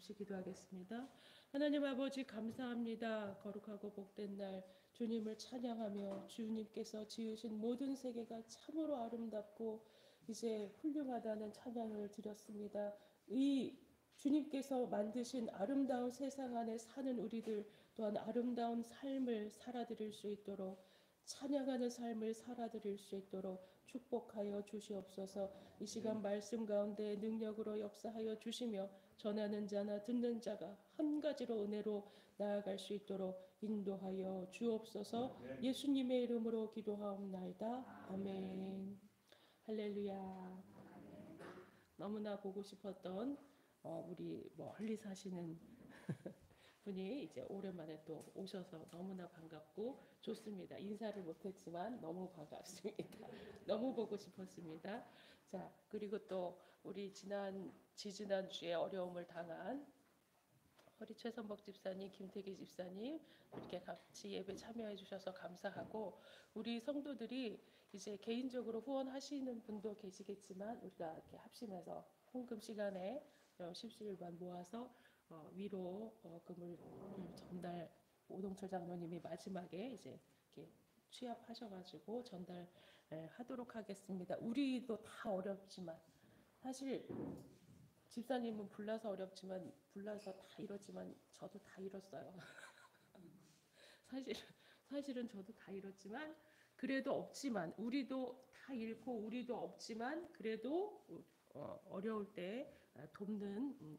잠시 기도하겠습니다. 하나님 아버지 감사합니다. 거룩하고 복된 날 주님을 찬양하며 주님께서 지으신 모든 세계가 참으로 아름답고 이제 훌륭하다는 찬양을 드렸습니다. 이 주님께서 만드신 아름다운 세상 안에 사는 우리들 또한 아름다운 삶을 살아드릴 수 있도록 찬양하는 삶을 살아드릴 수 있도록 축복하여 주시옵소서. 이 시간 말씀 가운데 능력으로 역사하여 주시며 전하는 자나 듣는 자가 한 가지로 은혜로 나아갈 수 있도록 인도하여 주옵소서. 예수님의 이름으로 기도하옵나이다. 아멘. 할렐루야. 너무나 보고 싶었던 어, 우리 멀리 사시는 분이 이제 오랜만에 또 오셔서 너무나 반갑고 좋습니다. 인사를 못했지만 너무 반갑습니다. 너무 보고 싶었습니다. 자 그리고 또 우리 지난 지지난 주에 어려움을 당한 우리 최선복 집사님, 김태기 집사님 이렇게 같이 예배 참여해 주셔서 감사하고 우리 성도들이 이제 개인적으로 후원하시는 분도 계시겠지만 우리가 이렇게 합심해서 헌금 시간에 어, 십시일반 모아서 어, 위로 어, 금을 음, 전달 오동철 장로님이 마지막에 이제 이렇게 취합하셔가지고 전달하도록 하겠습니다. 우리도 다 어렵지만 사실 집사님은 불나서 어렵지만 불나서 다 이렇지만 저도 다 이뤘어요. 사실 사실은 저도 다 이뤘지만 그래도 없지만 우리도 다 잃고 우리도 없지만 그래도 어, 어려울 때 돕는 음,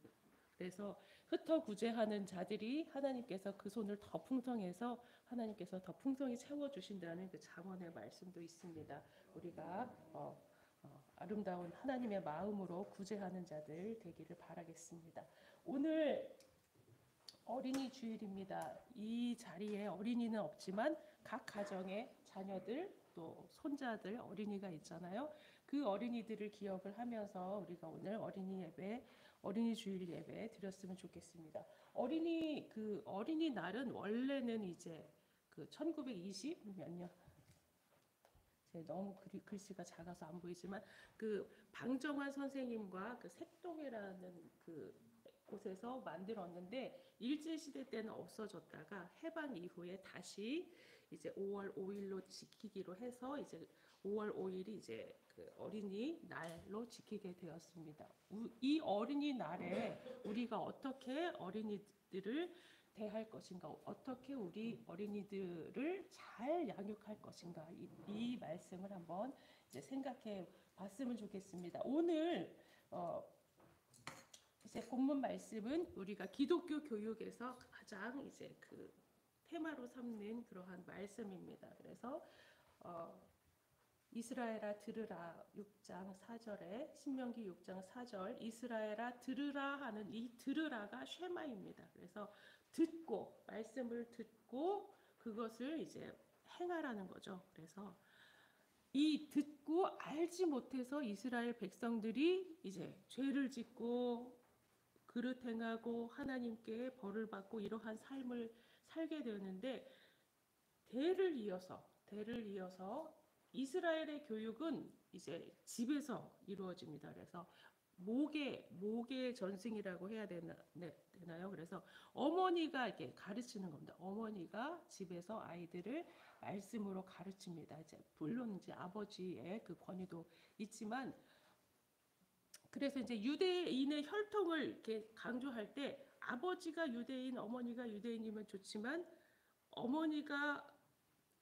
그래서 흩어 구제하는 자들이 하나님께서 그 손을 더 풍성해서 하나님께서 더 풍성히 채워 주신다는 그 장원의 말씀도 있습니다. 우리가 어, 어, 아름다운 하나님의 마음으로 구제하는 자들 되기를 바라겠습니다. 오늘 어린이 주일입니다. 이 자리에 어린이는 없지만 각 가정의 자녀들 또 손자들 어린이가 있잖아요. 그 어린이들을 기억을 하면서 우리가 오늘 어린이 예배, 어린이 주일 예배 드렸으면 좋겠습니다. 어린이 그 어린이 날은 원래는 이제 그 1920 몇 년. 제 너무 글, 글씨가 작아서 안 보이지만 그 방정환 선생님과 그 색동이라는 그 곳에서 만들었는데 일제 시대 때는 없어졌다가 해방 이후에 다시 이제 5월 5일로 지키기로 해서 이제 5월 5일이 이제 그 어린이 날로 지키게 되었습니다. 이 어린이 날에 우리가 어떻게 어린이들을 대할 것인가, 어떻게 우리 어린이들을 잘 양육할 것인가 이, 이 말씀을 한번 이제 생각해 봤으면 좋겠습니다. 오늘 어, 이제 본문 말씀은 우리가 기독교 교육에서 가장 이제 그 테마로 삼는 그러한 말씀입니다. 그래서 어, 이스라엘아 들으라 6장 4절에 신명기 6장 4절 이스라엘아 들으라 하는 이 들으라가 쉐마입니다. 그래서 듣고 말씀을 듣고 그것을 이제 행하라는 거죠. 그래서 이 듣고 알지 못해서 이스라엘 백성들이 이제 죄를 짓고 그릇 행하고 하나님께 벌을 받고 이러한 삶을 살게 되는데 대를 이어서 대를 이어서 이스라엘의 교육은 이제 집에서 이루어집니다. 그래서 모계 모계 전승이라고 해야 되나, 네, 되나요? 그래서 어머니가 이렇게 가르치는 겁니다. 어머니가 집에서 아이들을 말씀으로 가르칩니다. 이제 물론 이제 아버지의 그 권위도 있지만 그래서 이제 유대인의 혈통을 이렇게 강조할 때 아버지가 유대인, 어머니가 유대인이면 좋지만 어머니가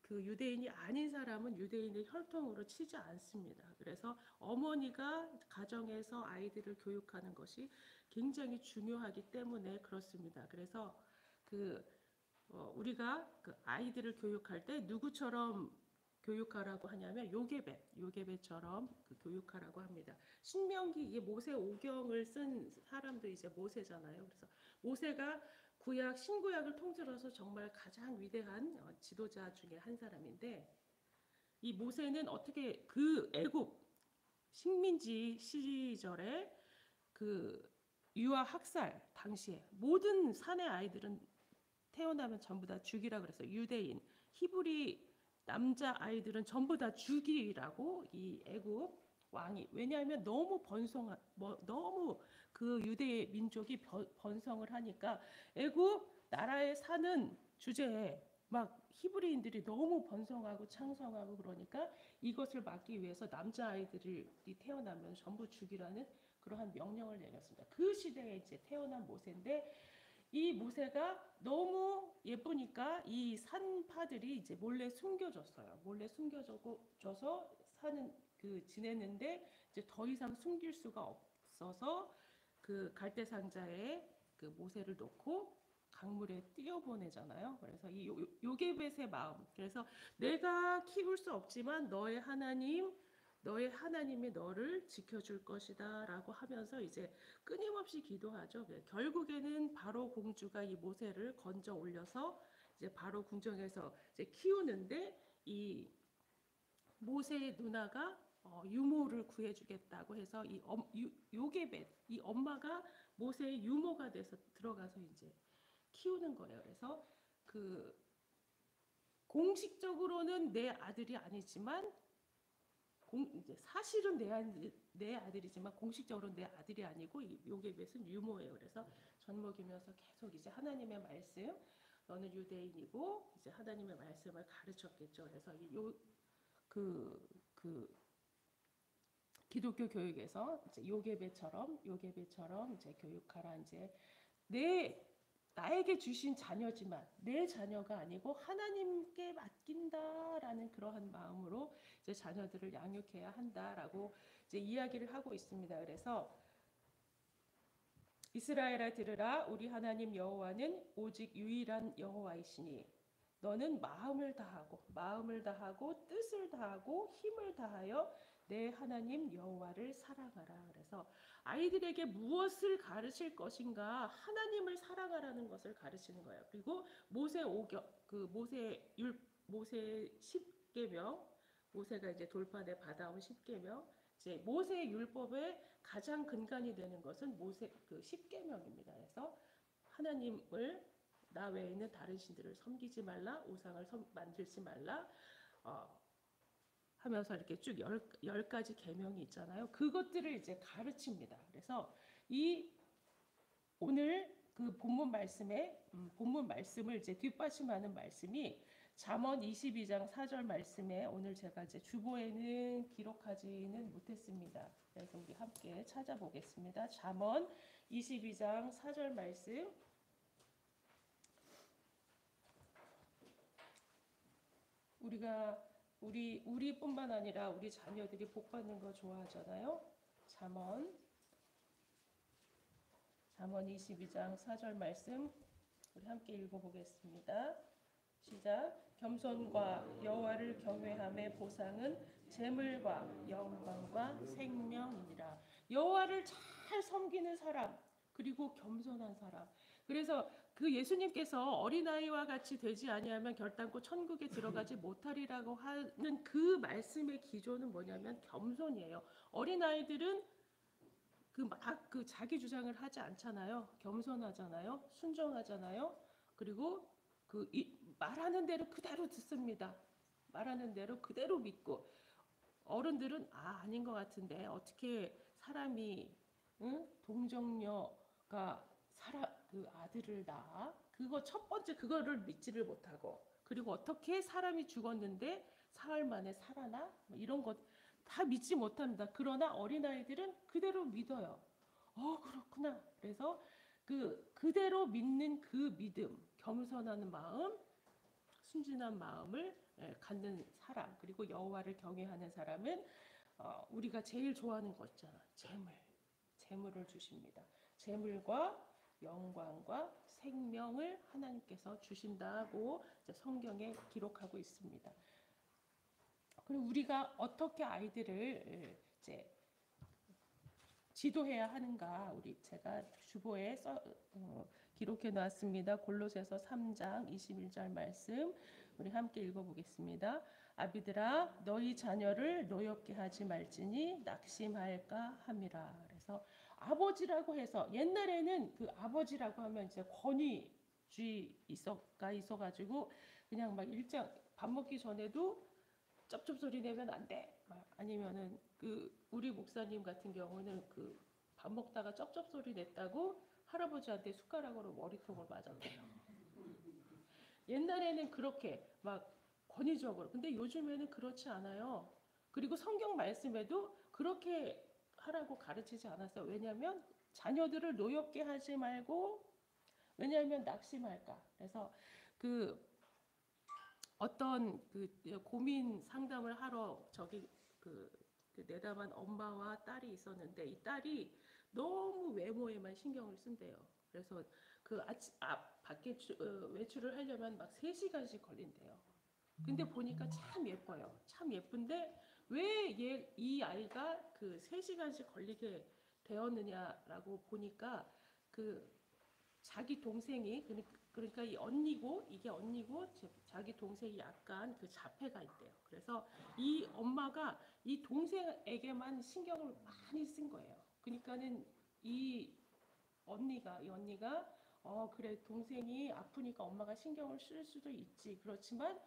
그 유대인이 아닌 사람은 유대인의 혈통으로 치지 않습니다. 그래서 어머니가 가정에서 아이들을 교육하는 것이 굉장히 중요하기 때문에 그렇습니다. 그래서 그 어, 우리가 그 아이들을 교육할 때 누구처럼 교육하라고 하냐면 요게벳, 요게벳처럼 그 교육하라고 합니다. 신명기 이게 모세 오경을 쓴 사람도 이제 모세잖아요. 그래서 모세가 구약 신구약을 통틀어서 정말 가장 위대한 어, 지도자 중에 한 사람인데 이 모세는 어떻게 그 애굽 식민지 시절에 그 유아 학살 당시에 모든 산의 아이들은 태어나면 전부 다 죽이라 그래서 유대인 히브리 남자 아이들은 전부 다 죽이라고 이 애굽 왕이. 왜냐하면 너무 번성한 뭐 너무 그 유대 민족이 변- 번성을 하니까 애굽 나라에 사는 주제에 막 히브리인들이 너무 번성하고 창성하고 그러니까 이것을 막기 위해서 남자 아이들이 태어나면 전부 죽이라는 그러한 명령을 내렸습니다. 그 시대에 이제 태어난 모세인데 이 모세가 너무 예쁘니까 이 산파들이 이제 몰래 숨겨줬어요. 몰래 숨겨줘서 사는 그 지냈는데 이제 더 이상 숨길 수가 없어서 그 갈대 상자에 그 모세를 놓고 강물에 띄어보내잖아요. 그래서 이 요- 요게벳의 마음. 그래서 내가 키울 수 없지만 너의 하나님, 너의 하나님이 너를 지켜줄 것이다 라고 하면서 이제 끊임없이 기도하죠. 네, 결국에는 바로 공주가 이 모세를 건져 올려서 이제 바로 궁정에서 이제 키우는데 이 모세의 누나가 어, 유모를 구해주겠다고 해서 이 엄, 유, 요게벳 이 엄마가 모세의 유모가 돼서 들어가서 이제 키우는 거예요. 그래서 그 공식적으로는 내 아들이 아니지만 공, 사실은 내, 내 아들이지만 공식적으로는 내 아들이 아니고 이 요게벳은 유모예요. 그래서 젖 먹이면서 계속 이제 하나님의 말씀 너는 유대인이고 이제 하나님의 말씀을 가르쳤겠죠. 그래서 요그 그 기독교 교육에서 이제 요게배처럼 요게배처럼 이제 교육하라 이제 내 나에게 주신 자녀지만 내 자녀가 아니고 하나님께 맡긴다라는 그러한 마음으로 이제 자녀들을 양육해야 한다라고 이제 이야기를 하고 있습니다. 그래서 이스라엘아 들으라 우리 하나님 여호와는 오직 유일한 여호와이시니 너는 마음을 다하고 마음을 다하고 뜻을 다하고 힘을 다하여 내 하나님 여호와를 사랑하라. 그래서 아이들에게 무엇을 가르칠 것인가 하나님을 사랑하라는 것을 가르치는 거예요. 그리고 모세 오경 그 모세 율 모세 10계명 모세가 이제 돌판에 받아온 10계명 이제 모세 율법의 가장 근간이 되는 것은 모세 그 10계명입니다. 그래서 하나님을 나 외에 있는 다른 신들을 섬기지 말라, 우상을 섬, 만들지 말라, 어, 하면서 이렇게 쭉 열, 열 가지 계명이 있잖아요. 그것들을 이제 가르칩니다. 그래서 이 오늘 그 본문 말씀에 음, 본문 말씀을 이제 뒷받침하는 말씀이 잠언 22장 4절 말씀에 오늘 제가 이제 주보에는 기록하지는 못했습니다. 그래서 우리 함께 찾아보겠습니다. 잠언 22장 4절 말씀 우리가 우리 우리뿐만 아니라 우리 자녀들이 복 받는 거 좋아하잖아요. 잠언 잠언 22장 4절 말씀 우리 함께 읽어 보겠습니다. 시작. 겸손과 여호와를 경외함의 보상은 재물과 영광과 생명이니라. 여호와를 잘 섬기는 사람 그리고 겸손한 사람. 그래서 그 예수님께서 어린아이와 같이 되지 아니하면 결단코 천국에 들어가지 못하리라고 하는 그 말씀의 기조는 뭐냐면 겸손이에요. 어린아이들은 그막그 자기 주장을 하지 않잖아요. 겸손하잖아요. 순종하잖아요. 그리고 그 이, 말하는 대로 그대로 듣습니다. 말하는 대로 그대로 믿고 어른들은 아 아닌 것 같은데 어떻게 사람이 응? 동정녀가 사람 그 아들을 낳아 그거 첫 번째 그거를 믿지를 못하고 그리고 어떻게 사람이 죽었는데 사흘 만에 살아나 뭐 이런 것 다 믿지 못합니다. 그러나 어린아이들은 그대로 믿어요. 어 그렇구나. 그래서 그 그대로 믿는 그 믿음, 겸손하는 마음, 순진한 마음을 예, 갖는 사람 그리고 여호와를 경외하는 사람은 어, 우리가 제일 좋아하는 거 있잖아. 재물, 재물을 주십니다. 재물과 영광과 생명을 하나님께서 주신다고 성경에 기록하고 있습니다. 그리고 우리가 어떻게 아이들을 이제 지도해야 하는가 우리 제가 주보에 써 어, 기록해 놨습니다. 골로새서 3장 21절 말씀 우리 함께 읽어 보겠습니다. 아비들아 너희 자녀를 노엽게 하지 말지니 낙심할까 함이라. 그래서 아버지라고 해서 옛날에는 그 아버지라고 하면 이제 권위주의 있어가 있어가지고 그냥 막 일장 밥 먹기 전에도 쩝쩝 소리 내면 안 돼. 막 아니면은 그 우리 목사님 같은 경우는 그 밥 먹다가 쩝쩝 소리 냈다고 할아버지한테 숟가락으로 머리통을 맞았대요. 옛날에는 그렇게 막 권위적으로. 근데 요즘에는 그렇지 않아요. 그리고 성경 말씀에도 그렇게 하라고 가르치지 않았어요. 왜냐하면 자녀들을 노엽게 하지 말고 왜냐하면 낙심할까. 그래서 그 어떤 그 고민 상담을 하러 저기 그, 그 내담한 엄마와 딸이 있었는데 이 딸이 너무 외모에만 신경을 쓴대요. 그래서 그 아침 아, 밖에 주, 어, 외출을 하려면 막 3시간씩 걸린대요. 근데 보니까 참 예뻐요. 참 예쁜데 왜이 아이가 그 3시간씩 걸리게 되었느냐라고 보니까 그 자기 동생이 그러- 그러니까 이 언니고 이게 언니고 제- 자기 동생이 약간 그 자폐가 있대요. 그래서 이 엄마가 이 동생에게만 신경을 많이 쓴 거예요. 그러니까는 이 언니가 이 언니가 어 그래 동생이 아프니까 엄마가 신경을 쓸 수도 있지. 그렇지만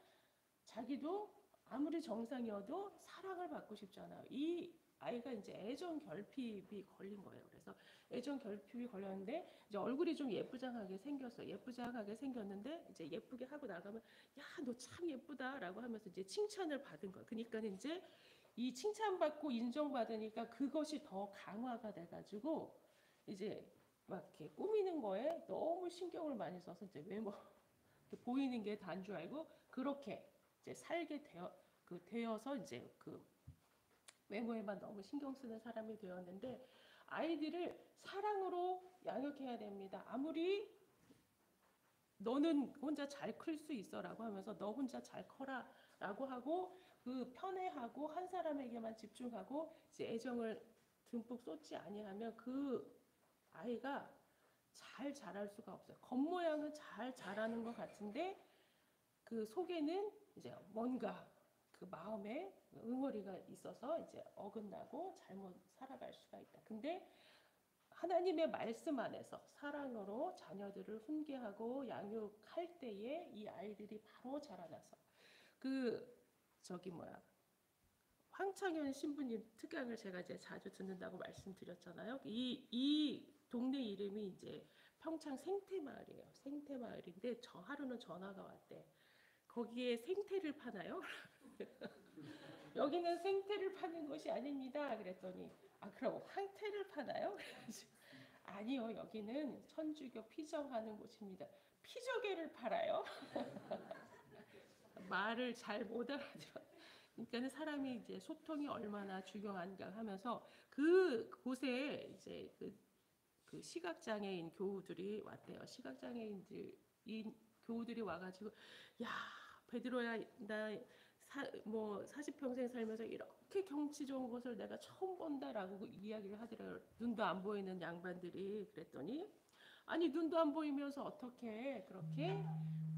자기도 아무리 정상이어도 사랑을 받고 싶잖아요. 이 아이가 이제 애정 결핍이 걸린 거예요. 그래서 애정 결핍이 걸렸는데 이제 얼굴이 좀 예쁘장하게 생겼어요. 예쁘장하게 생겼는데 이제 예쁘게 하고 나가면 야 너 참 예쁘다라고 하면서 이제 칭찬을 받은 거예요. 그러니까 이제 이 칭찬받고 인정받으니까 그것이 더 강화가 돼가지고 이제 막 이렇게 꾸미는 거에 너무 신경을 많이 써서 이제 외모 보이는 게 단 줄 알고 그렇게 이제 살게 되어 그 되어서 이제 그 외모에만 너무 신경 쓰는 사람이 되었는데 아이들을 사랑으로 양육해야 됩니다. 아무리 너는 혼자 잘 클 수 있어라고 하면서 너 혼자 잘 커라라고 하고 그 편애하고 한 사람에게만 집중하고 이제 애정을 듬뿍 쏟지 아니하면 그 아이가 잘 자랄 수가 없어요. 겉모양은 잘 자라는 것 같은데 그 속에는 이제 뭔가 그 마음에 응어리가 있어서 이제 어긋나고 잘못 살아갈 수가 있다. 근데 하나님의 말씀 안에서 사랑으로 자녀들을 훈계하고 양육할 때에 이 아이들이 바로 자라나서 그 저기 뭐야 황창현 신부님 특강을 제가 이제 자주 듣는다고 말씀드렸잖아요. 이, 이 동네 이름이 이제 평창 생태마을이에요. 생태마을인데 저 하루는 전화가 왔대. 거기에 생태를 파나요? 여기는 생태를 파는 곳이 아닙니다. 그랬더니 아 그럼 황태를 파나요? 아니요 여기는 천주교 피정하는 곳입니다. 피조개를 팔아요? 말을 잘 못 알아들어. 그러니까는 사람이 이제 소통이 얼마나 중요한가 하면서 그 곳에 이제 그, 그 시각장애인 교우들이 왔대요. 시각장애인들 이 교우들이 와가지고 야 베드로야 나 뭐 40평생 살면서 이렇게 경치 좋은 곳을 내가 처음 본다라고 그 이야기를 하더라고요. 눈도 안 보이는 양반들이 그랬더니 아니 눈도 안 보이면서 어떻게 그렇게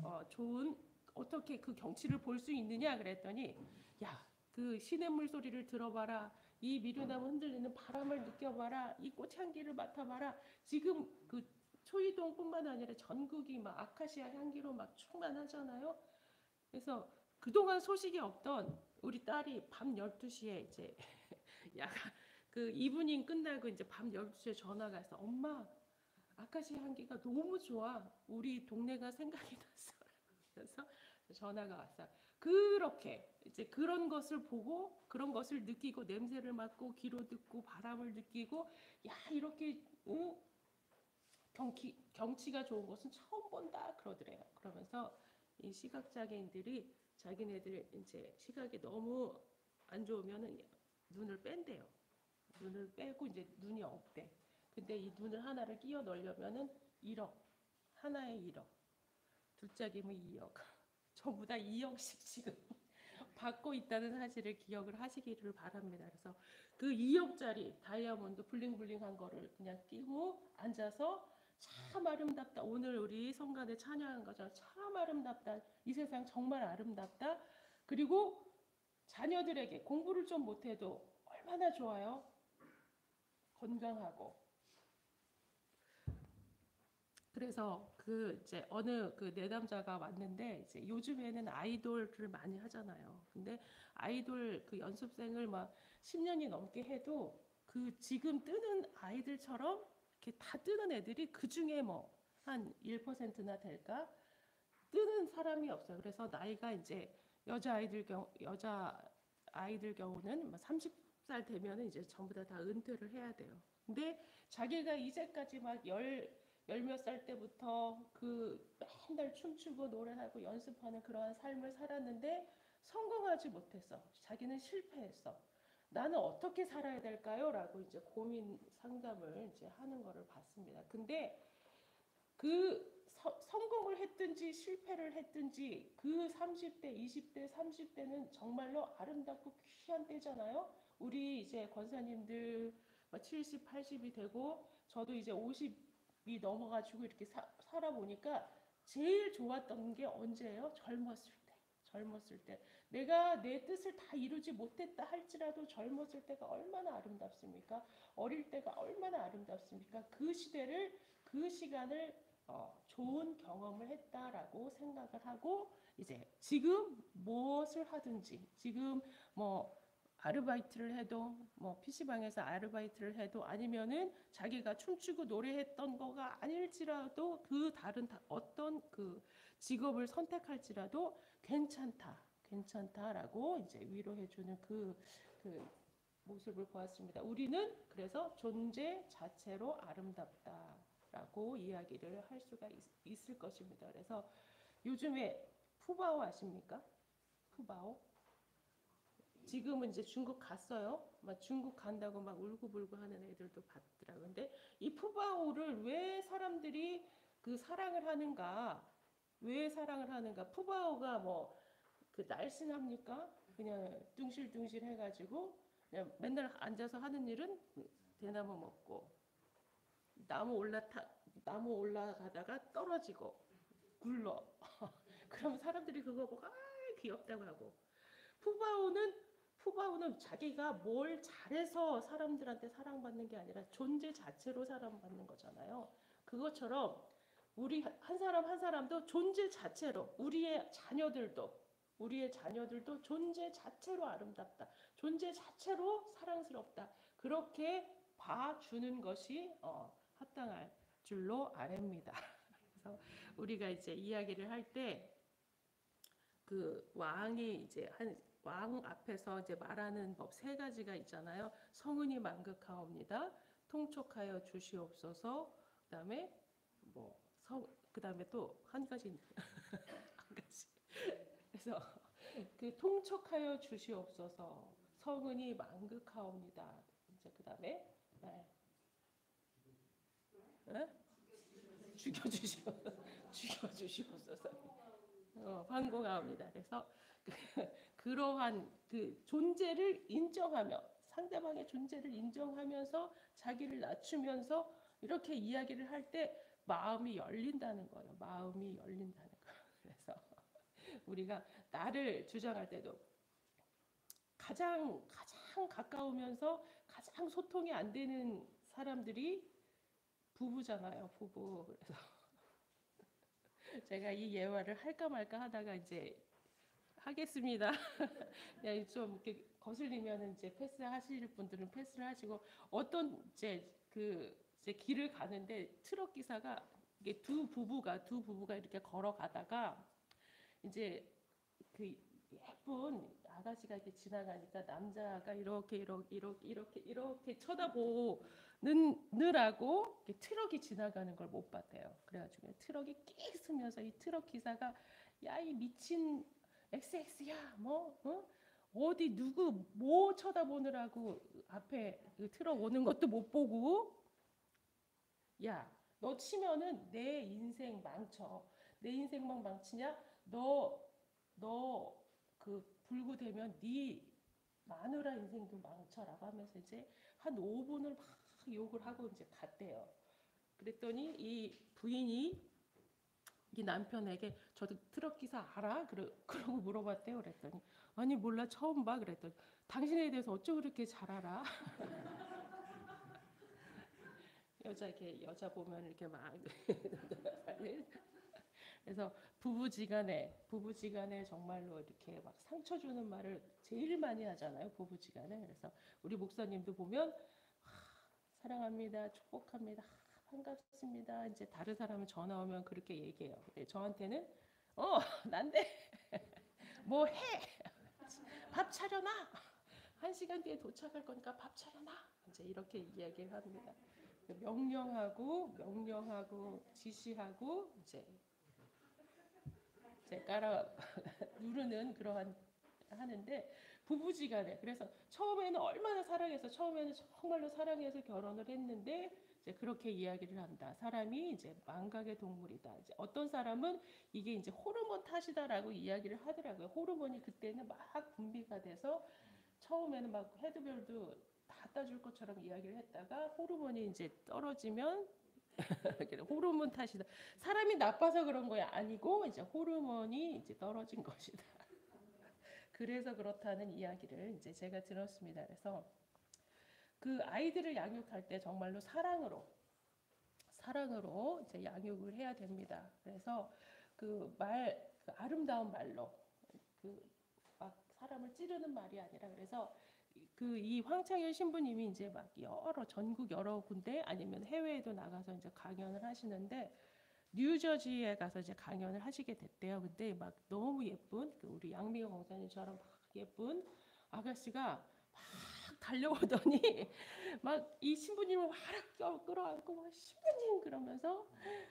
어, 좋은 어떻게 그 경치를 볼 수 있느냐 그랬더니 야 그 시냇물 소리를 들어봐라 이 미류나무 흔들리는 바람을 느껴봐라 이 꽃향기를 맡아봐라 지금 그 초이동뿐만 아니라 전국이 막 아카시아 향기로 막 충만하잖아요. 그래서 그동안 소식이 없던 우리 딸이 밤 12시에 이제 야간 그 evening 끝나고 이제 밤 12시에 전화가 와서 엄마 아카시아 향기가 너무 좋아. 우리 동네가 생각이 났어. 그래서 전화가 왔어요. 그렇게 이제 그런 것을 보고 그런 것을 느끼고 냄새를 맡고 귀로 듣고 바람을 느끼고 야 이렇게 응? 경치 경치가 좋은 곳은 처음 본다 그러더래요. 그러면서 이 시각 장애인들이 자기네들 이제 시각이 너무 안 좋으면은 눈을 뺀대요. 눈을 빼고 이제 눈이 없대. 근데 이 눈을 하나를 끼워 넣으려면은 1억 하나에 1억 둘째기면 2억 전부 다 2억씩 지금 받고 있다는 사실을 기억을 하시기를 바랍니다. 그래서 그 2억짜리 다이아몬드 블링블링한 거를 그냥 끼고 앉아서 참 아름답다. 오늘 우리 성간에 찬양한 것처럼 참 아름답다. 이 세상 정말 아름답다. 그리고 자녀들에게 공부를 좀 못해도 얼마나 좋아요. 건강하고. 그래서 그 이제 어느 그 내담자가 왔는데 이제 요즘에는 아이돌을 많이 하잖아요. 근데 아이돌 그 연습생을 막 10년이 넘게 해도 그 지금 뜨는 아이들처럼 이렇게 다 뜨는 애들이 그 중에 뭐 한 1%나 될까 뜨는 사람이 없어요. 그래서 나이가 이제 여자 아이들 경우 여자 아이들 경우는 뭐 30살 되면은 이제 전부 다 다 은퇴를 해야 돼요. 근데 자기가 이제까지 막 열 열 몇 살 때부터 그 맨날 춤추고 노래하고 연습하는 그러한 삶을 살았는데 성공하지 못했어. 자기는 실패했어. 나는 어떻게 살아야 될까요? 라고 이제 고민 상담을 이제 하는 거를 봤습니다. 근데 그 서- 성공을 했든지 실패를 했든지 그 30대, 20대, 30대는 정말로 아름답고 귀한 때잖아요. 우리 이제 권사님들 뭐 70, 80이 되고 저도 이제 50이 넘어가지고 이렇게 사, 살아보니까 제일 좋았던 게 언제예요? 젊었을 때. 젊었을 때. 내가 내 뜻을 다 이루지 못했다 할지라도 젊었을 때가 얼마나 아름답습니까? 어릴 때가 얼마나 아름답습니까? 그 시대를, 그 시간을 어, 좋은 경험을 했다라고 생각을 하고 이제 지금 무엇을 하든지 지금 뭐 아르바이트를 해도 뭐 PC방에서 아르바이트를 해도 아니면은 자기가 춤추고 노래했던 거가 아닐지라도 그 다른 다- 어떤 그 직업을 선택할지라도 괜찮다. 괜찮다라고 이제 위로해 주는 그, 그 모습을 보았습니다. 우리는 그래서 존재 자체로 아름답다라고 이야기를 할 수가 있, 을 것입니다. 그래서 요즘에 푸바오 아십니까? 푸바오? 지금은 이제 중국 갔어요. 막 중국 간다고 막 울고불고 하는 애들도 봤더라고요. 근데 이 푸바오를 왜 사람들이 그 사랑을 하는가? 왜 사랑을 하는가? 푸바오가 뭐 그 날씬합니까? 그냥 둥실둥실 해가지고 그냥 맨날 앉아서 하는 일은 대나무 먹고 나무 올라타 나무 올라가다가 떨어지고 굴러. 그럼 사람들이 그거 보고 아 귀엽다고 하고 푸바오는 푸바오는 자기가 뭘 잘해서 사람들한테 사랑받는 게 아니라 존재 자체로 사랑받는 거잖아요. 그것처럼 우리 한 사람 한 사람도 존재 자체로 우리의 자녀들도 우리의 자녀들도 존재 자체로 아름답다. 존재 자체로 사랑스럽다. 그렇게 봐주는 것이 어, 합당할 줄로 아랍니다. 그래서 우리가 이제 이야기를 할 때 그 왕이 이제 한 왕 앞에서 이제 말하는 법 세 가지가 있잖아요. 성은이 만극하옵니다. 통촉하여 주시옵소서. 그다음에 뭐 성 그다음에 또 한 가지 한 가지. 그래서 그 통촉하여 주시옵소서. 성은이 만극하옵니다. 이제 그 다음에 네. 네? 죽여 주시오 죽여 주시옵소서. 어, 반공하옵니다. 그래서 그, 러한 그 존재를 인정하며 상대방의 존재를 인정하면서 자기를 낮추면서 이렇게 이야기를 할 때 마음이 열린다는 거예요. 마음이 열린다는 거예요. 그래서 우리가 나를 주장할 때도 가장 가장 가까우면서 가장 소통이 안 되는 사람들이 부부잖아요. 부부. 그래서 제가 이 예화를 할까 말까 하다가 이제 하겠습니다. 그냥 좀 이렇게 거슬리면 이제 패스하실 분들은 패스를 하시고 어떤 이제 그 이제 길을 가는데 트럭 기사가 이게 두 부부가 두 부부가 이렇게 걸어가다가 이제 그 예쁜 아가씨가 이렇게 지나가니까 남자가 이렇게 이렇게 이렇게 이렇게 이렇게 쳐다보는 느라고 이렇게 트럭이 지나가는 걸 못 봤대요. 그래가지고 트럭이 끽 서면서 이 트럭 기사가 야 이 미친 XX야 뭐 어? 어디 누구 뭐 쳐다보느라고 앞에 그 트럭 오는 것도 못 보고 야 너 치면은 내 인생 망쳐 내 인생만 망치냐 너 너 그 불구되면 네 마누라 인생도 망쳐라고 하면서 이제 한 5분을 막 욕을 하고 이제 갔대요. 그랬더니 이 부인이 이 남편에게 저도 트럭 기사 알아? 그러, 그러고 물어봤대요. 그랬더니 아니 몰라 처음 봐. 그랬더니 당신에 대해서 어쩌고 그렇게 잘 알아? 여자 이렇게 여자 보면 이렇게 막 그래서 부부지간에 부부지간에 정말로 이렇게 막 상처 주는 말을 제일 많이 하잖아요. 부부지간에 그래서 우리 목사님도 보면 하, 사랑합니다. 축복합니다. 아, 반갑습니다. 이제 다른 사람은 전화 오면 그렇게 얘기해요. 근데 저한테는 어, 난데 뭐 해? 밥 차려놔. 한 시간 뒤에 도착할 거니까 밥 차려놔. 이제 이렇게 이야기를 합니다. 명령하고 명령하고 지시하고 이제 깔아 누르는 그러한 하는데 부부지간에 그래서 처음에는 얼마나 사랑해서 처음에는 정말로 사랑해서 결혼을 했는데 이제 그렇게 이야기를 한다. 사람이 이제 망각의 동물이다. 이제 어떤 사람은 이게 이제 호르몬 탓이다라고 이야기를 하더라고요. 호르몬이 그때는 막 분비가 돼서 처음에는 막 헤드별도 다 따줄 것처럼 이야기를 했다가 호르몬이 이제 떨어지면 호르몬 탓이다. 사람이 나빠서 그런 거야 아니고 이제 호르몬이 이제 떨어진 것이다. 그래서 그렇다는 이야기를 이제 제가 들었습니다. 그래서 그 아이들을 양육할 때 정말로 사랑으로 사랑으로 이제 양육을 해야 됩니다. 그래서 그 말, 그 아름다운 말로 그 막 사람을 찌르는 말이 아니라 그래서 그 이 황창현 신부님이 이제 막 여러 전국 여러 군데 아니면 해외에도 나가서 이제 강연을 하시는데 뉴저지에 가서 이제 강연을 하시게 됐대요. 근데 막 너무 예쁜 그 우리 양미경 공사님처럼 막 예쁜 아가씨가 막 달려오더니 막 이 신부님을 껴- 끌어안고 막 신부님 그러면서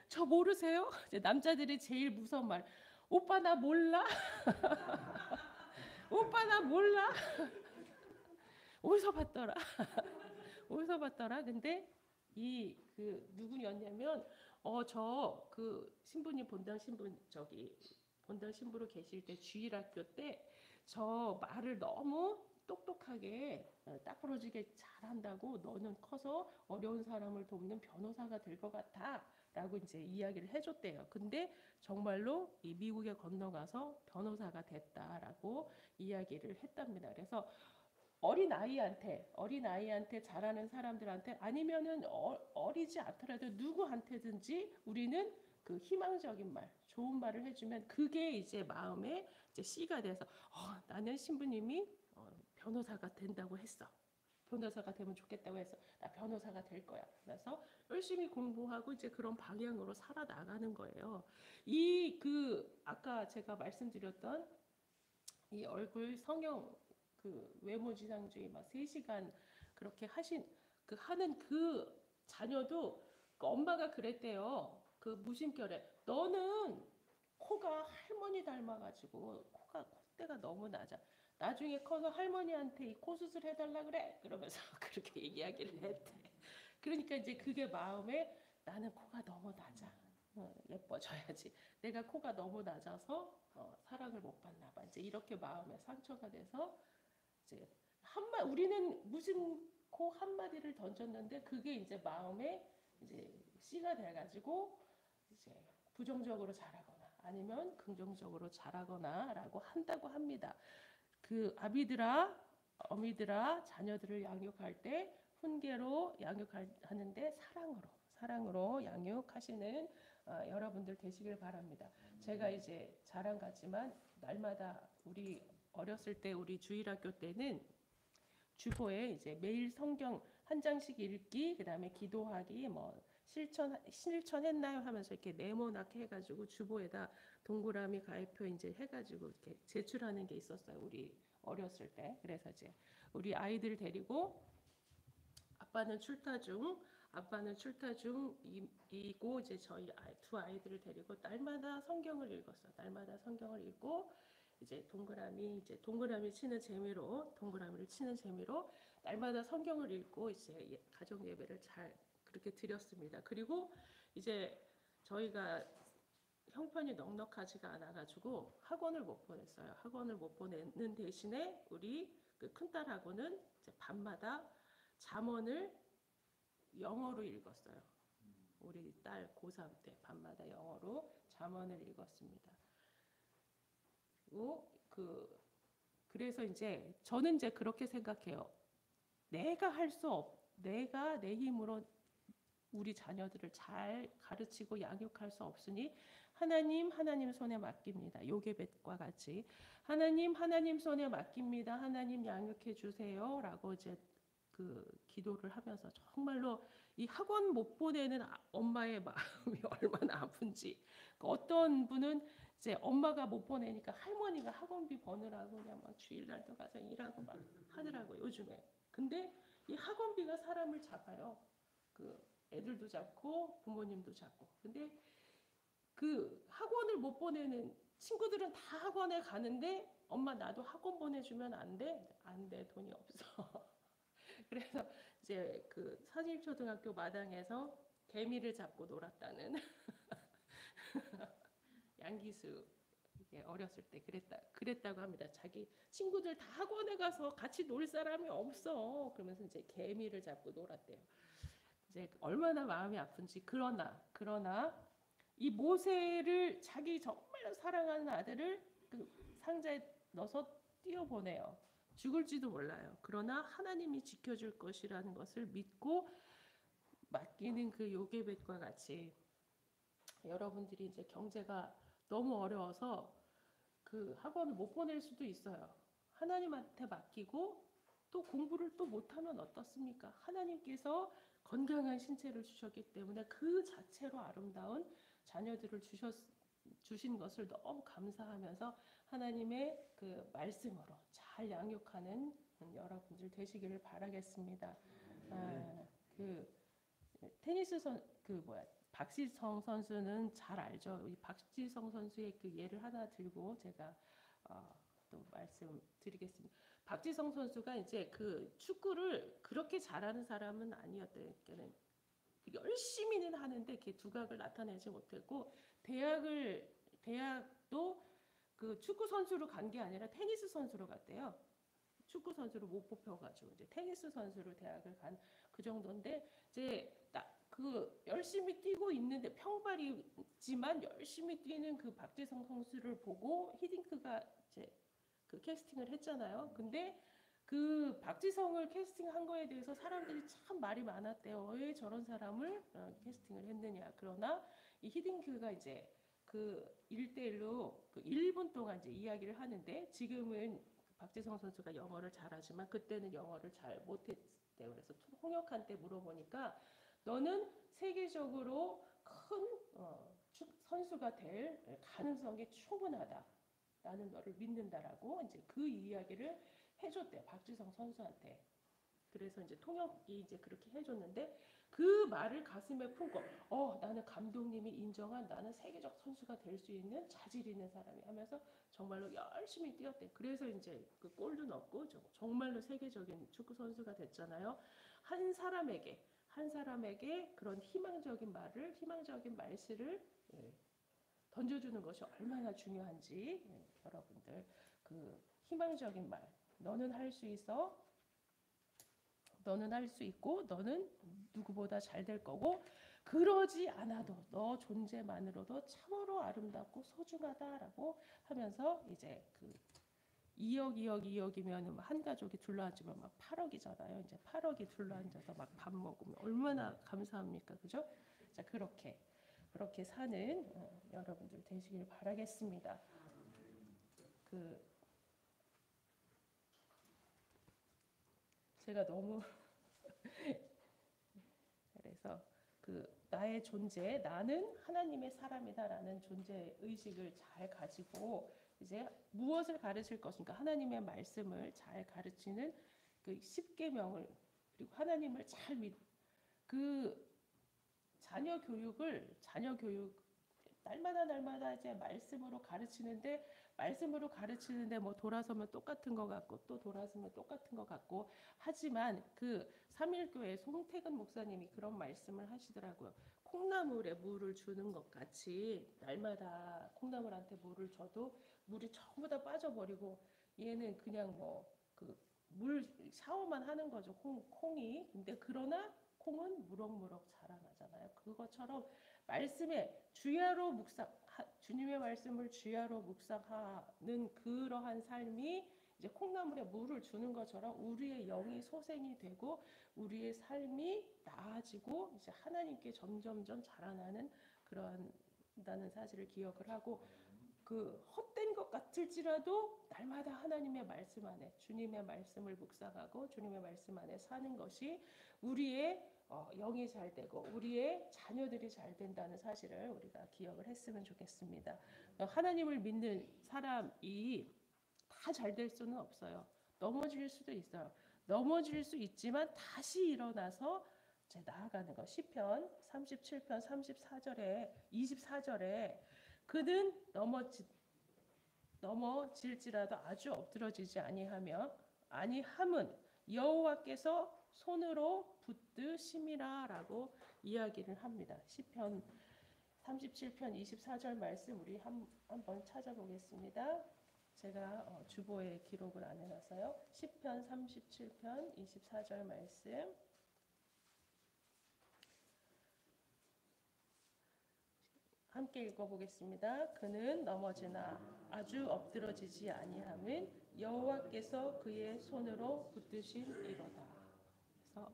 저 모르세요? 이제 남자들이 제일 무서운 말 오빠 나 몰라? 오빠 나 몰라? 어디서 봤더라? 어디서 봤더라? 근데 이 그 누구였냐면 어 저 그 신부님 본당 신부 저기 본당 신부로 계실 때 주일학교 때 저 말을 너무 똑똑하게 어, 딱 부러지게 잘한다고 너는 커서 어려운 사람을 돕는 변호사가 될 것 같아 라고 이제 이야기를 해줬대요. 근데 정말로 이 미국에 건너가서 변호사가 됐다라고 이야기를 했답니다. 그래서 어린 아이한테 어린 아이한테 잘하는 사람들한테 아니면은 어, 어리지 않더라도 누구한테든지 우리는 그 희망적인 말, 좋은 말을 해주면 그게 이제 마음에 이제 씨가 돼서 어, 나는 신부님이 어, 변호사가 된다고 했어. 변호사가 되면 좋겠다고 해서 나 변호사가 될 거야. 그래서 열심히 공부하고 이제 그런 방향으로 살아 나가는 거예요. 이 그 아까 제가 말씀드렸던 이 얼굴 성형 그 외모지상주의 막 3시간 그렇게 하신 그 하는 그 자녀도 그 엄마가 그랬대요. 그 무심결에 너는 코가 할머니 닮아가지고 코가 콧대가 너무 낮아. 나중에 커서 할머니한테 이 코 수술 해달라 그래. 그러면서 그렇게 이야기를 했대. 그러니까 이제 그게 마음에 나는 코가 너무 낮아. 어, 예뻐져야지. 내가 코가 너무 낮아서 어, 사랑을 못 받나 봐. 이제 이렇게 마음에 상처가 돼서 이제 한마 우리는 무슨 코 한 마디를 던졌는데 그게 이제 마음에 이제 씨가 돼가지고 이제 부정적으로 자라거나 아니면 긍정적으로 자라거나라고 한다고 합니다. 그 아비들아 어미들아 자녀들을 양육할 때 훈계로 양육하는데 사랑으로 사랑으로 양육하시는 어, 여러분들 되시길 바랍니다. 제가 이제 자랑 같지만 날마다 우리 어렸을 때 우리 주일학교 때는 주보에 이제 매일 성경 한 장씩 읽기, 그다음에 기도하기, 뭐 실천 실천했나요 하면서 이렇게 네모나게 해가지고 주보에다 동그라미 가입표 이제 해가지고 이렇게 제출하는 게 있었어요. 우리 어렸을 때. 그래서 이제 우리 아이들 데리고 아빠는 출타 중, 아빠는 출타 중이고 이제 저희 아이, 두 아이들을 데리고 날마다 성경을 읽었어. 날마다 성경을 읽고 이제 동그라미 이제 동그라미 치는 재미로 동그라미를 치는 재미로 날마다 성경을 읽고 이제 예- 가정 예배를 잘 그렇게 드렸습니다. 그리고 이제 저희가 형편이 넉넉하지가 않아가지고 학원을 못 보냈어요. 학원을 못 보내는 대신에 우리 그 큰딸하고는 이제 밤마다 잠언을 영어로 읽었어요. 우리 딸 고3 때 밤마다 영어로 잠언을 읽었습니다. 그리고 그 그래서 이제 저는 이제 그렇게 생각해요. 내가 할 수 없, 내가 내 힘으로 우리 자녀들을 잘 가르치고 양육할 수 없으니 하나님 하나님 손에 맡깁니다. 요게벳과 같이 하나님 하나님 손에 맡깁니다. 하나님 양육해 주세요라고 이제 그 기도를 하면서 정말로 이 학원 못 보내는 아- 엄마의 마음이 얼마나 아픈지 그 어떤 분은 이제 엄마가 못 보내니까 할머니가 학원비 버느라고 그냥 막 주일날도 가서 일하고 막 하더라고요 요즘에 근데 이 학원비가 사람을 잡아요 그 애들도 잡고 부모님도 잡고 근데 그 학원을 못 보내는 친구들은 다 학원에 가는데 엄마 나도 학원 보내주면 안 돼? 안 돼 돈이 없어. 그래서 이제 그 사립초등학교 마당에서 개미를 잡고 놀았다는 양기수 어렸을 때 그랬다 그랬다고 합니다. 자기 친구들 다 학원에 가서 같이 놀 사람이 없어. 그러면서 이제 개미를 잡고 놀았대요. 이제 얼마나 마음이 아픈지 그러나 그러나 이 모세를 자기 정말로 사랑하는 아들을 그 상자에 넣어서 띄어보내요. 죽을지도 몰라요. 그러나 하나님이 지켜줄 것이라는 것을 믿고 맡기는 그 요게벳과 같이 여러분들이 이제 경제가 너무 어려워서 그 학원을 못 보낼 수도 있어요. 하나님한테 맡기고 또 공부를 또 못하면 어떻습니까? 하나님께서 건강한 신체를 주셨기 때문에 그 자체로 아름다운 자녀들을 주셨, 주신 것을 너무 감사하면서 하나님의 그 말씀으로 잘 양육하는 여러분들 되시기를 바라겠습니다. 아, 그 테니스 선 그 뭐야 박지성 선수는 잘 알죠. 이 박지성 선수의 그 예를 하나 들고 제가 어, 또 말씀드리겠습니다. 박지성 선수가 이제 그 축구를 그렇게 잘하는 사람은 아니었대요. 열심히는 하는데 이렇게 두각을 나타내지 못했고 대학을 대학도 그 축구 선수로 간 게 아니라 테니스 선수로 갔대요. 축구 선수로 못 뽑혀가지고 이제 테니스 선수로 대학을 간 그 정도인데 이제 나, 그 열심히 뛰고 있는데 평발이지만 열심히 뛰는 그 박지성 선수를 보고 히딩크가 이제 그 캐스팅을 했잖아요. 근데 그 박지성을 캐스팅한 거에 대해서 사람들이 참 말이 많았대요. 왜 저런 사람을 어, 캐스팅을 했느냐. 그러나 이 히딩크가 이제 그 1대1로 그 1분 동안 이제 이야기를 하는데 지금은 박지성 선수가 영어를 잘하지만 그때는 영어를 잘 못했대요. 그래서 홍역한테 물어보니까 너는 세계적으로 큰 어, 축- 선수가 될 가능성이 충분하다. 나는 너를 믿는다라고 이제 그 이야기를 해줬대요. 박지성 선수한테. 그래서 이제 통역이 이제 그렇게 해줬는데 그 말을 가슴에 품고 어 나는 감독님이 인정한 나는 세계적 선수가 될 수 있는 자질 있는 사람이 하면서 정말로 열심히 뛰었대. 그래서 이제 그 골도 넣고 저- 정말로 세계적인 축구 선수가 됐잖아요. 한 사람에게 한 사람에게 그런 희망적인 말을 희망적인 말씀을 예, 던져주는 것이 얼마나 중요한지 예, 여러분들. 그 희망적인 말. 너는 할 수 있어. 너는 할 수 있고 너는 누구보다 잘 될 거고 그러지 않아도 너 존재만으로도 참으로 아름답고 소중하다라고 하면서 이제 그 2억 2억 2억이면 한 가족이 둘러앉으면 막 8억이잖아요. 이제 8억이 둘러앉아서 막 밥 먹으면 얼마나 감사합니까, 그죠? 자 그렇게 그렇게 사는 어, 여러분들 되시길 바라겠습니다. 그 제가 너무 그래서 그 나의 존재, 나는 하나님의 사람이다라는 존재 의식을 잘 가지고 이제 무엇을 가르칠 것인가 하나님의 말씀을 잘 가르치는 그 십계명을 그리고 하나님을 잘 믿 그 자녀 교육을 자녀 교육 날마다 날마다 이제 말씀으로 가르치는데 말씀으로 가르치는데 뭐 돌아서면 똑같은 것 같고 또 돌아서면 똑같은 것 같고 하지만 그 삼일교회 송태근 목사님이 그런 말씀을 하시더라고요. 콩나물에 물을 주는 것 같이 날마다 콩나물한테 물을 줘도 물이 전부 다 빠져버리고 얘는 그냥 뭐 그 물 샤워만 하는 거죠. 콩, 콩이. 근데 그러나 콩은 무럭무럭 자라나잖아요. 그것처럼 말씀에 주야로 묵상 하- 주님의 말씀을 주야로 묵상하는 그러한 삶이 이제 콩나물에 물을 주는 것처럼 우리의 영이 소생이 되고 우리의 삶이 나아지고 이제 하나님께 점점점 자라나는 그런 다는 사실을 기억을 하고 그 헛된 것 같을지라도 날마다 하나님의 말씀 안에 주님의 말씀을 묵상하고 주님의 말씀 안에 사는 것이 우리의 어, 영이 잘 되고 우리의 자녀들이 잘 된다는 사실을 우리가 기억을 했으면 좋겠습니다. 어, 하나님을 믿는 사람이 다 잘 될 수는 없어요. 넘어질 수도 있어요. 넘어질 수 있지만 다시 일어나서 이제 나아가는 것. 시편 37편 34절에 24절에 그는 넘어지 넘어질지라도 아주 엎드러지지 아니하며 아니함은 여호와께서 손으로 붙드심이라라고 이야기를 합니다. 시편 37편 24절 말씀 우리 한, 한번 찾아보겠습니다. 제가 어, 주보에 기록을 안 해놔서요. 시편 37편 24절 말씀 함께 읽어보겠습니다. 그는 넘어지나 아주 엎드러지지 아니함은 여호와께서 그의 손으로 붙드심이로다. 그래서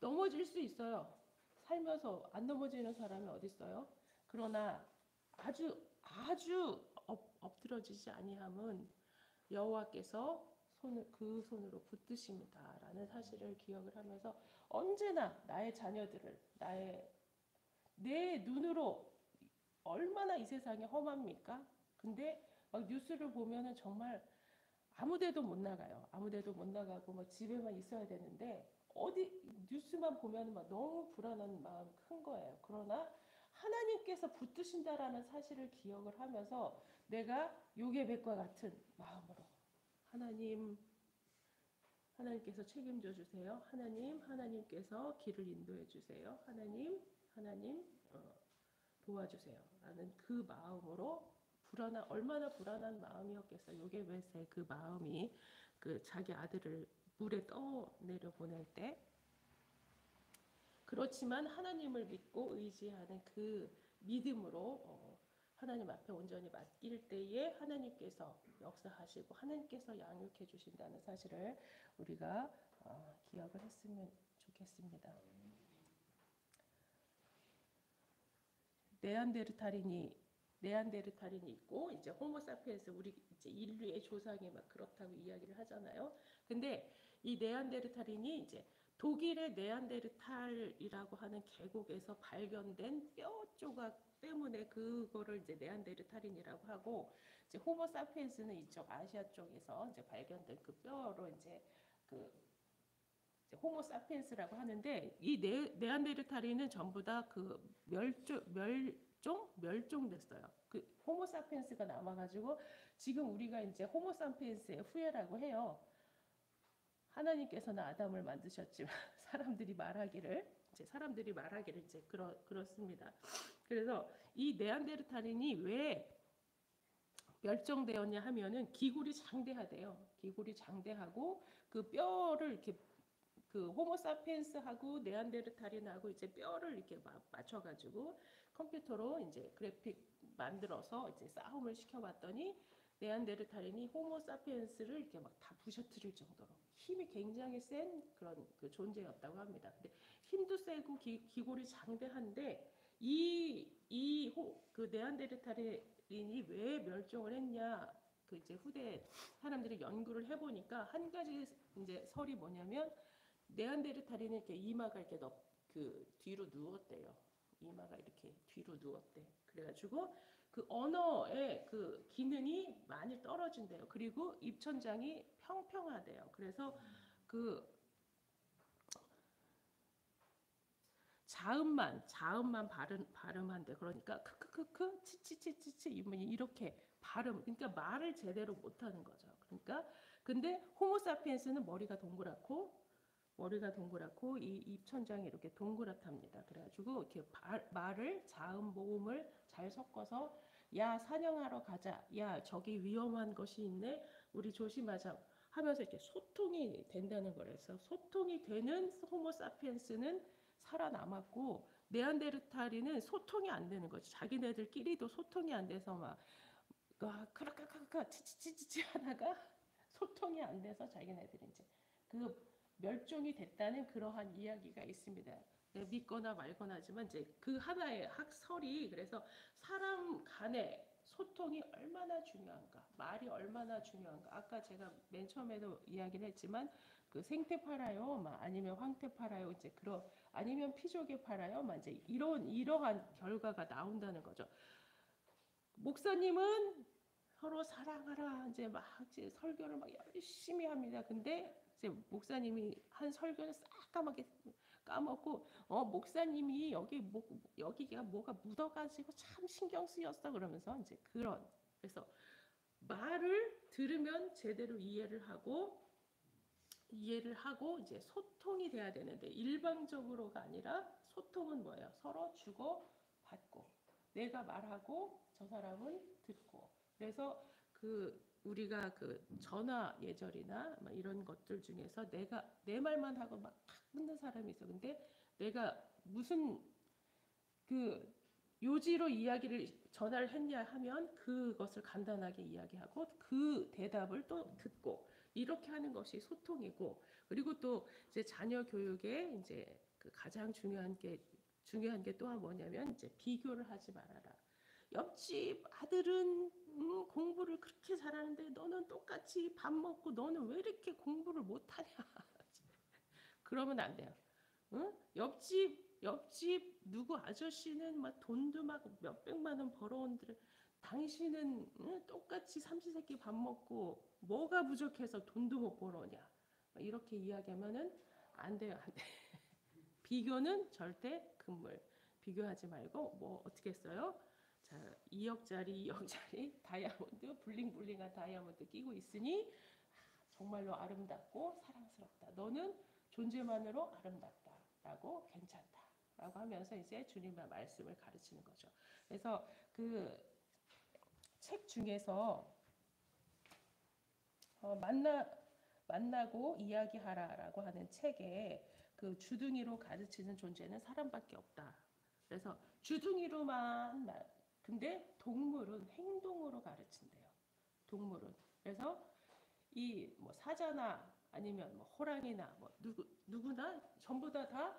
넘어질 수 있어요. 살면서 안 넘어지는 사람이 어디 있어요? 그러나 아주 아주 엎, 엎드러지지 아니함은 여호와께서 손을 그 손으로 붙드십니다라는 사실을 기억을 하면서 언제나 나의 자녀들을 나의 내 눈으로 얼마나 이 세상이 험합니까? 근데 막 뉴스를 보면은 정말 아무데도 못 나가요. 아무데도 못 나가고 막 집에만 있어야 되는데 어디 뉴스만 보면 막 너무 불안한 마음 큰 거예요. 그러나 하나님께서 붙드신다라는 사실을 기억을 하면서 내가 요괴백과 같은 마음으로 하나님 하나님께서 책임져 주세요. 하나님 하나님께서 길을 인도해 주세요. 하나님 하나님 어, 도와주세요. 라는 그 마음으로 불안한 얼마나 불안한 마음이었겠어요. 요괴벳의 그 마음이 그 자기 아들을 물에 떠내려 보낼 때 그렇지만 하나님을 믿고 의지하는 그 믿음으로 어, 하나님 앞에 온전히 맡길 때에 하나님께서 역사하시고 하나님께서 양육해 주신다는 사실을 우리가 어, 기억을 했으면 좋겠습니다. 네안데르탈인이 네안데르탈인이 있고 이제 호모사피엔스 우리 이제 인류의 조상이 막 그렇다고 이야기를 하잖아요. 근데 이 네안데르탈인이 이제 독일의 네안데르탈이라고 하는 계곡에서 발견된 뼈 조각 때문에 그거를 이제 네안데르탈인이라고 하고 이제 호모사피엔스는 이쪽 아시아 쪽에서 이제 발견된 그 뼈로 이제 그 호모사피엔스라고 하는데 이 네, 네안데르탈인은 전부 다 그 멸종 멸종 멸종됐어요. 그 호모사피엔스가 남아가지고 지금 우리가 이제 호모사피엔스의 후예라고 해요. 하나님께서는 아담을 만드셨지만 사람들이 말하기를 이제 사람들이 말하기를 이제 그렇 그렇습니다. 그래서 이 네안데르탈인이 왜 멸종되었냐 하면은 기골이 장대하대요. 기골이 장대하고 그 뼈를 이렇게 그 호모사피엔스하고 네안데르탈인하고 이제 뼈를 이렇게 맞춰가지고 컴퓨터로 이제 그래픽 만들어서 이제 싸움을 시켜봤더니 네안데르탈인이 호모사피엔스를 이렇게 막 다 부셔뜨릴 정도로 힘이 굉장히 센 그런 그 존재였다고 합니다. 근데 힘도 세고 기, 기골이 장대한데 이이그 네안데르탈인이 왜 멸종을 했냐? 그 이제 후대 사람들이 연구를 해보니까 한 가지 이제 설이 뭐냐면 네안데르탈인은 이렇게 이마가 이렇게 너, 그 뒤로 누웠대요. 이마가 이렇게 뒤로 누웠대. 그래가지고 그 언어의 그 기능이 많이 떨어진대요. 그리고 입천장이 평평하대요. 그래서 그 자음만 자음만 발음 발음한대. 그러니까 크크크크 치치치치치 이렇게 발음 그러니까 말을 제대로 못하는 거죠. 그러니까 근데 호모사피엔스는 머리가 동그랗고 머리가 동그랗고 이 입천장이 이렇게 동그랗답니다. 그래가지고 이렇게 발, 말을 자음 모음을 잘 섞어서 야 사냥하러 가자. 야 저기 위험한 것이 있네. 우리 조심하자. 하면서 이렇게 소통이 된다는 거래서 소통이 되는 호모사피엔스는 살아남았고 네안데르탈인은 소통이 안 되는 거지. 자기네들끼리도 소통이 안 돼서 막 크라카카카 치치치치치 하다가 소통이 안 돼서 자기네들이 이제 그 멸종이 됐다는 그러한 이야기가 있습니다. 네, 믿거나 말거나 하지만 이제 그 하나의 학설이 그래서 사람 간에 소통이 얼마나 중요한가, 말이 얼마나 중요한가. 아까 제가 맨 처음에도 이야기를 했지만 그 생태 팔아요, 막 아니면 황태 팔아요, 이제 그런 아니면 피조개 팔아요, 막 이제 이런 이러한 결과가 나온다는 거죠. 목사님은 서로 사랑하라 이제 막 이제 설교를 막 열심히 합니다. 근데 이제 목사님이 한 설교를 싹 까맣게 까먹고 어 목사님이 여기 뭐 여기가 뭐가 묻어가지고 참 신경 쓰였어 그러면서 이제 그런 그래서 말을 들으면 제대로 이해를 하고 이해를 하고 이제 소통이 돼야 되는데 일방적으로가 아니라 소통은 뭐예요? 서로 주고 받고 내가 말하고 저 사람은 듣고 그래서 그 우리가 그 전화 예절이나 막 이런 것들 중에서 내가 내 말만 하고 막 묻는 사람이 있어. 근데 내가 무슨 그 요지로 이야기를 전화를 했냐 하면 그것을 간단하게 이야기하고 그 대답을 또 듣고 이렇게 하는 것이 소통이고 그리고 또 이제 자녀 교육에 이제 그 가장 중요한 게 중요한 게 또 뭐냐면 이제 비교를 하지 말아라. 옆집 아들은 음, 공부를 그렇게 잘하는데 너는 똑같이 밥 먹고 너는 왜 이렇게 공부를 못하냐? 그러면 안 돼요. 응? 옆집 옆집 누구 아저씨는 막 돈도 막 몇백만 원 벌어온들 당신은 응? 똑같이 삼시세끼 밥 먹고 뭐가 부족해서 돈도 못 벌어오냐? 이렇게 이야기하면은 안 돼요, 안 돼. 비교는 절대 금물. 비교하지 말고 뭐 어떻게 했어요? 자, 2억짜리, 2억짜리 다이아몬드, 블링블링한 다이아몬드 끼고 있으니 정말로 아름답고 사랑스럽다. 너는 존재만으로 아름답다 라고 괜찮다 라고 하면서 이제 주님의 말씀을 가르치는 거죠. 그래서 그 책 중에서 어, 만나 만나고 이야기하라 라고 하는 책에 그 주둥이로 가르치는 존재는 사람밖에 없다. 그래서 주둥이로만 근데 동물은 행동으로 가르친대요. 동물은. 그래서 이 뭐 사자나 아니면 뭐 호랑이나 뭐 누구 누구나 전부 다 다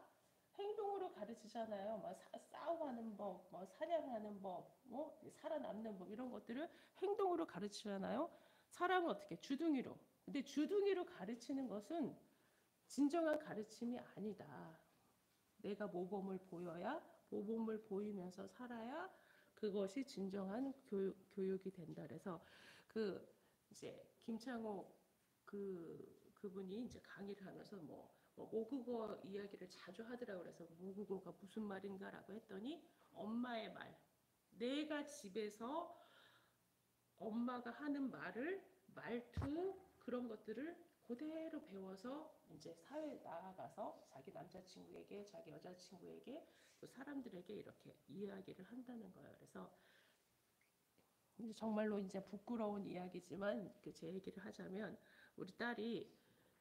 행동으로 가르치잖아요. 뭐 사, 싸움하는 법, 뭐 사냥하는 법, 뭐 살아남는 법 이런 것들을 행동으로 가르치잖아요. 사람은 어떻게 주둥이로. 근데 주둥이로 가르치는 것은 진정한 가르침이 아니다. 내가 모범을 보여야 모범을 보이면서 살아야 그것이 진정한 교육, 교육이 된다. 그래서 그 이제 김창호 그 그분이 이제 강의를 하면서 뭐, 뭐 모국어 이야기를 자주 하더라고 그래서 모국어가 무슨 말인가라고 했더니 엄마의 말. 내가 집에서 엄마가 하는 말을 말투 그런 것들을 그대로 배워서 이제 사회에 나아가서 자기 남자친구에게 자기 여자친구에게 또 사람들에게 이렇게 이야기를 한다는 거예요. 그래서 정말로 이제 부끄러운 이야기지만 그제 얘기를 하자면 우리 딸이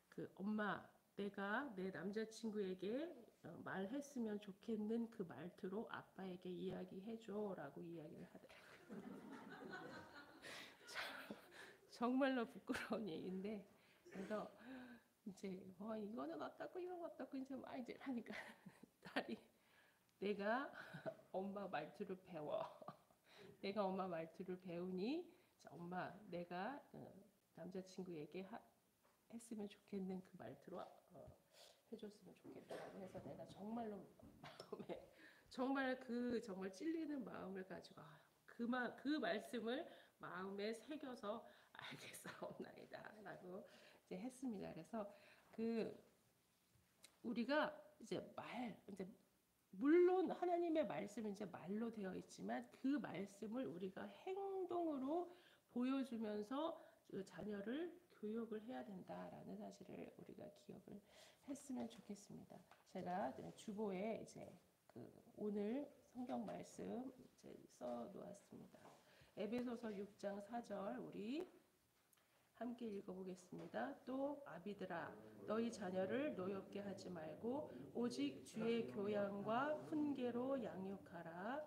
그 엄마 내가 내 남자친구에게 어, 말했으면 좋겠는 그 말투로 아빠에게 이야기해줘라고 이야기를 하더라고요. 정말로 부끄러운 얘기인데 그래서 이제 뭐 이거는 어떻고 이건 어떻고 이제 막 이제 하니까 딸이 내가 엄마 말투를 배워. 내가 엄마 말투를 배우니 엄마 내가 어, 남자친구에게 하, 했으면 좋겠는 그 말투로 어, 해줬으면 좋겠다고 해서 내가 정말로 마음에 정말 그 정말 찔리는 마음을 가지고 아, 그만 그 말씀을 마음에 새겨서 알겠사옵나이다 라고 이제 했습니다. 그래서 그 우리가 이제 말 이제 물론 하나님의 말씀은 이제 말로 되어 있지만 그 말씀을 우리가 행동으로 보여주면서 그 자녀를 교육을 해야 된다라는 사실을 우리가 기억을 했으면 좋겠습니다. 제가 주보에 이제 그 오늘 성경 말씀 이제 써 놓았습니다. 에베소서 6장 4절 우리 함께 읽어보겠습니다. 또 아비들아 너희 자녀를 노엽게 하지 말고 오직 주의 교양과 훈계로 양육하라.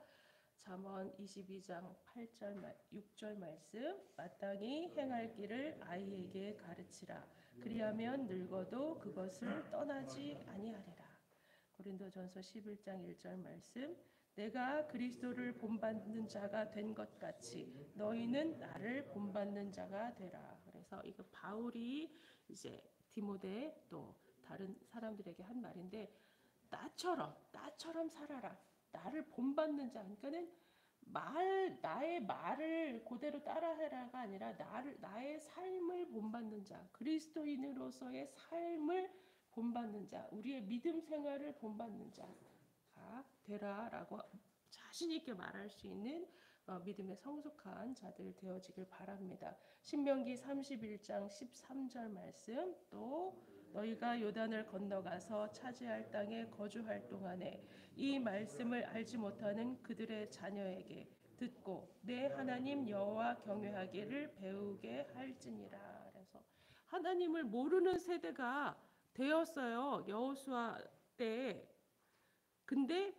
잠언 22장 8절 6절 말씀 마땅히 행할 길을 아이에게 가르치라. 그리하면 늙어도 그것을 떠나지 아니하리라. 고린도전서 11장 1절 말씀 내가 그리스도를 본받는 자가 된 것 같이 너희는 나를 본받는 자가 되라. 그래서 이거 바울이 이제 디모데 또 다른 사람들에게 한 말인데 나처럼 나처럼 살아라. 나를 본받는 자. 그러니까는 말 나의 말을 그대로 따라해라가 아니라 나를 나의 삶을 본받는 자. 그리스도인으로서의 삶을 본받는 자. 우리의 믿음 생활을 본받는 자가 되라라고 자신 있게 말할 수 있는 어, 믿음의 성숙한 자들 되어지길 바랍니다. 신명기 31장 13절 말씀 또 너희가 요단을 건너가서 차지할 땅에 거주할 동안에 이 말씀을 알지 못하는 그들의 자녀에게 듣고 내 하나님 여호와 경외하기를 배우게 할지니라. 그래서 하나님을 모르는 세대가 되었어요. 여호수아 때. 근데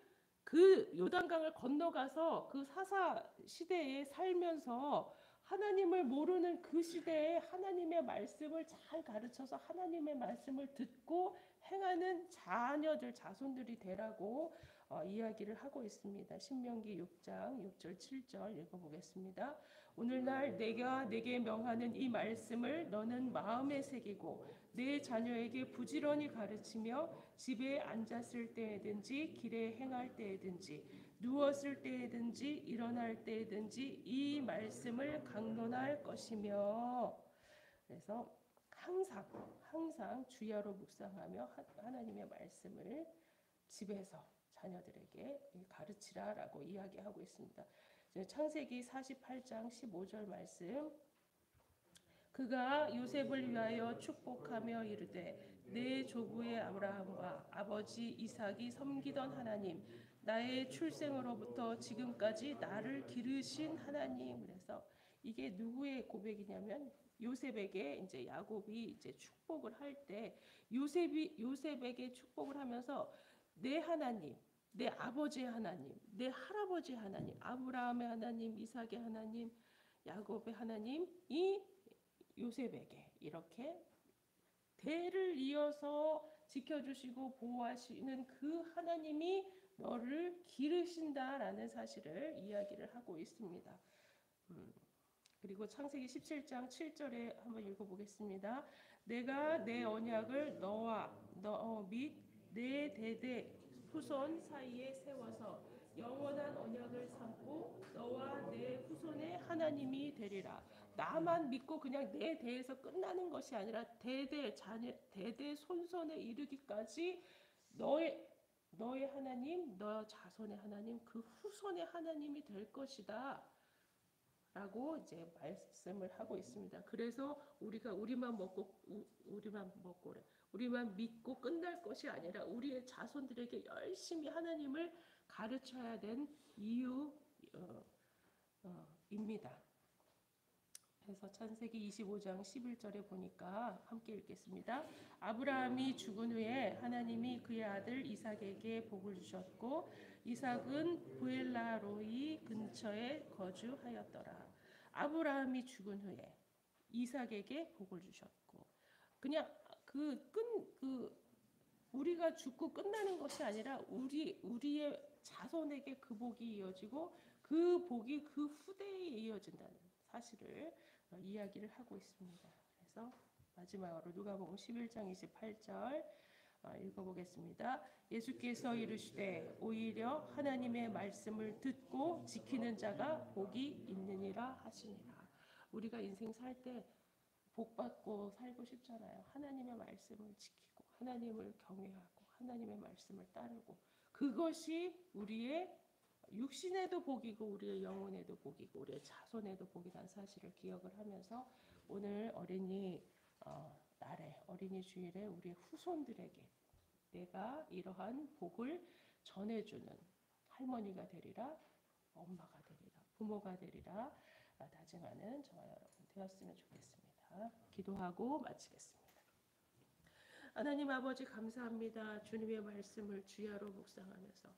그 요단강을 건너가서 그 사사 시대에 살면서 하나님을 모르는 그 시대에 하나님의 말씀을 잘 가르쳐서 하나님의 말씀을 듣고 행하는 자녀들 자손들이 되라고 어, 이야기를 하고 있습니다. 신명기 6장 6절 7절 읽어보겠습니다. 오늘날 내가 내게 명하는 이 말씀을 너는 마음에 새기고 내 자녀에게 부지런히 가르치며 집에 앉았을 때에든지 길에 행할 때에든지 누웠을 때에든지 일어날 때에든지 이 말씀을 강론할 것이며 그래서 항상 항상 주야로 묵상하며 하- 하나님의 말씀을 집에서 자녀들에게 가르치라라고 이야기하고 있습니다. 창세기 48장 15절 말씀 그가 요셉을 위하여 축복하며 이르되 내 조부의 아브라함과 아버지 이삭이 섬기던 하나님 나의 출생으로부터 지금까지 나를 기르신 하나님. 그래서 이게 누구의 고백이냐면 요셉에게 이제 야곱이 이제 축복을 할 때 요셉이 요셉에게 축복을 하면서 내 하나님 내 아버지의 하나님 내 할아버지 하나님 아브라함의 하나님 이삭의 하나님 야곱의 하나님이 요셉에게 이렇게 대를 이어서 지켜주시고 보호하시는 그 하나님이 너를 기르신다라는 사실을 이야기를 하고 있습니다. 음, 그리고 창세기 17장 7절에 한번 읽어보겠습니다. 내가 내 언약을 너와 너 및 내 대대 후손 사이에 세워서 영원한 언약을 삼고 너와 내 후손의 하나님이 되리라. 나만 믿고 그냥 내 대에서 끝나는 것이 아니라 대대 자녀 대대 손손에 이르기까지 너의 너의 하나님, 너 자손의 하나님, 그 후손의 하나님이 될 것이다. 라고 이제 말씀을 하고 있습니다. 그래서 우리가 우리만 먹고 우, 우리만 먹고. 우리만 믿고 끝날 것이 아니라 우리의 자손들에게 열심히 하나님을 가르쳐야 된 이유입니다. 그래서 창세기 25장 11절에 보니까 함께 읽겠습니다. 아브라함이 죽은 후에 하나님이 그의 아들 이삭에게 복을 주셨고 이삭은 부엘라로이 근처에 거주하였더라. 아브라함이 죽은 후에 이삭에게 복을 주셨고 그냥 그끈그 우리가 죽고 끝나는 것이 아니라 우리 우리의 자손에게 그 복이 이어지고 그 복이 그 후대에 이어진다는 사실을 어, 이야기를 하고 있습니다. 그래서 마지막으로 누가복음 11장 28절 어, 읽어보겠습니다. 예수께서 이르시되 오히려 하나님의 말씀을 듣고 지키는 자가 복이 있느니라 하시니라. 우리가 인생 살 때 복 받고 살고 싶잖아요. 하나님의 말씀을 지키고 하나님을 경외하고 하나님의 말씀을 따르고 그것이 우리의 육신에도 복이고 우리의 영혼에도 복이고 우리의 자손에도 복이라는 사실을 기억을 하면서 오늘 어린이 어, 날에 어린이 주일에 우리의 후손들에게 내가 이러한 복을 전해주는 할머니가 되리라 엄마가 되리라 부모가 되리라 아, 다짐하는 저와 여러분 되었으면 좋겠습니다. 기도하고 마치겠습니다. 하나님 아버지 감사합니다. 주님의 말씀을 주야로 묵상하면서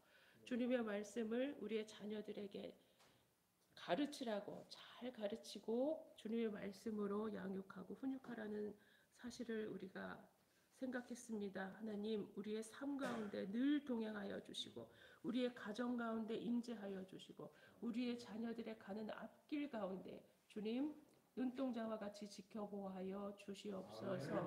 주님의 말씀을 우리의 자녀들에게 가르치라고 잘 가르치고 주님의 말씀으로 양육하고 훈육하라는 사실을 우리가 생각했습니다. 하나님, 우리의 삶 가운데 늘 동행하여 주시고, 우리의 가정 가운데 임재하여 주시고, 우리의 자녀들의 가는 앞길 가운데 주님 눈동자와 같이 지켜보아하여 주시옵소서.